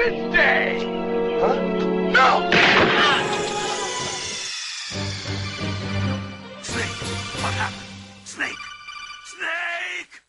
Eleventh Day! Huh? No! Snake! What happened? Snake! Snake!